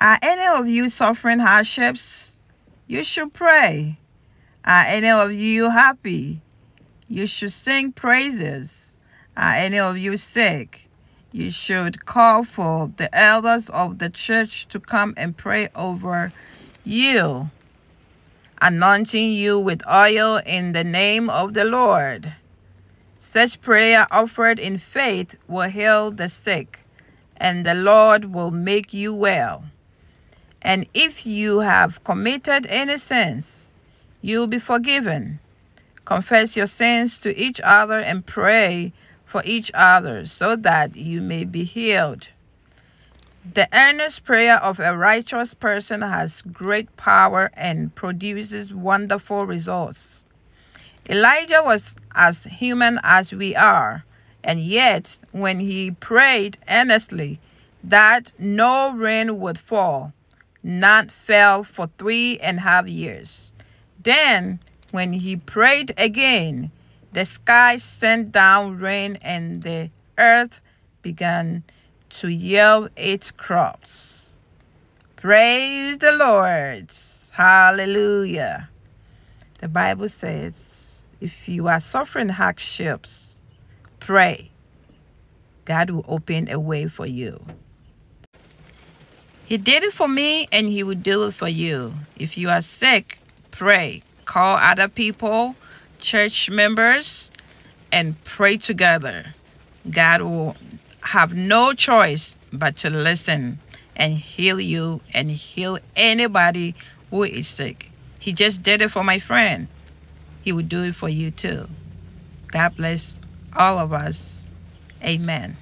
Are any of you suffering hardships? You should pray. Are any of you happy? You should sing praises. Are any of you sick? You should call for the elders of the church to come and pray over you, anointing you with oil in the name of the Lord. Such prayer offered in faith will heal the sick, and the Lord will make you well. And if you have committed any sins, you will be forgiven. Confess your sins to each other and pray for each other so that you may be healed. The earnest prayer of a righteous person has great power and produces wonderful results. Elijah was as human as we are, and yet when he prayed earnestly that no rain would fall, none fell for three and a half years. Then, when he prayed again, the sky sent down rain and the earth began to yield its crops. Praise the Lord. Hallelujah. The Bible says if you are suffering hardships, pray. God will open a way for you. He did it for me and he will do it for you. If you are sick, pray. Call other people, church members, and pray together. God will have no choice but to listen and heal you and heal anybody who is sick. He just did it for my friend. He will do it for you too. God bless all of us. Amen.